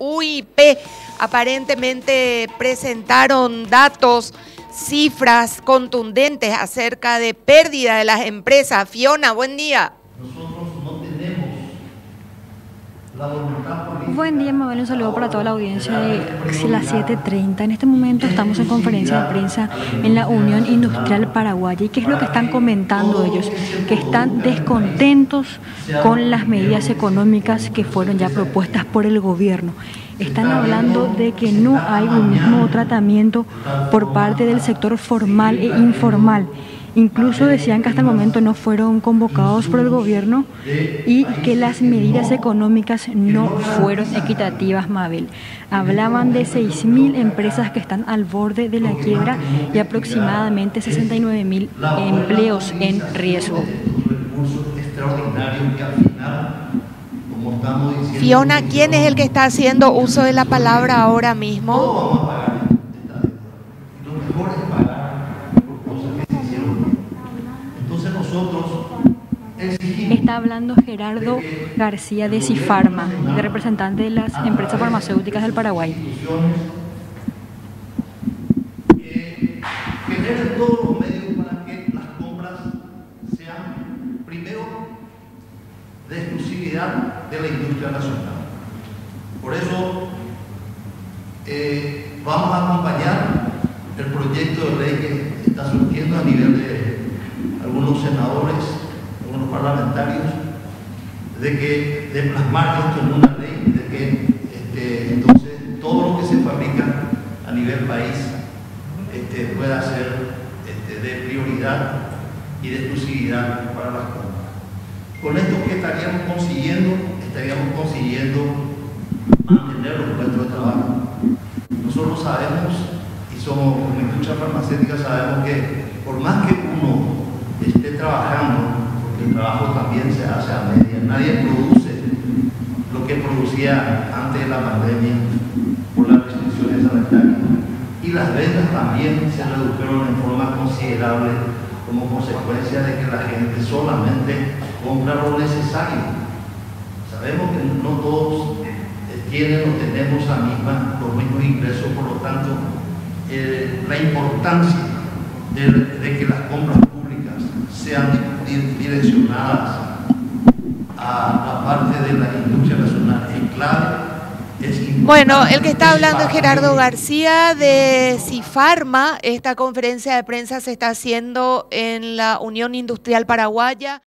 UIP aparentemente presentaron datos, cifras contundentes acerca de pérdida de las empresas. Fiona, buen día. Buen día, Mabel. Un saludo para toda la audiencia de las 7.30. En este momento estamos en conferencia de prensa en la Unión Industrial Paraguaya. ¿Y qué es lo que están comentando ellos? Que están descontentos con las medidas económicas que fueron ya propuestas por el gobierno. Están hablando de que no hay un mismo tratamiento por parte del sector formal e informal Incluso decían que hasta el momento no fueron convocados por el gobierno y que las medidas económicas no fueron equitativas, Mabel. Hablaban de 6.000 empresas que están al borde de la quiebra y aproximadamente 69.000 empleos en riesgo. Fiona, ¿quién es el que está haciendo uso de la palabra ahora mismo? Está hablando Gerardo García de Cifarma, representante de las empresas farmacéuticas del Paraguay. Generen todos los medios para que las compras sean, primero, de exclusividad de la industria nacional. Por eso, eh, vamos a acompañar el proyecto de ley que está surgiendo a nivel de algunos senadores parlamentarios de que de plasmar esto en una ley, de que este, entonces todo lo que se fabrica a nivel país este, pueda ser este, de prioridad y de exclusividad para las compras. Con esto que estaríamos consiguiendo, estaríamos consiguiendo mantener los puestos de trabajo. Nosotros sabemos, y somos como industria farmacéutica, sabemos que por más que uno esté trabajando el trabajo también se hace a media. Nadie produce lo que producía antes de la pandemia por las restricciones sanitarias. Y las ventas también se redujeron en forma considerable como consecuencia de que la gente solamente compra lo necesario. Sabemos que no todos eh, tienen o tenemos la misma, los mismos ingresos, por lo tanto, eh, la importancia de que las compras públicas sean direccionadas a la parte de la industria nacional en clave bueno, el que está hablando es Gerardo García de Cifarma. Esta conferencia de prensa se está haciendo en la Unión Industrial Paraguaya.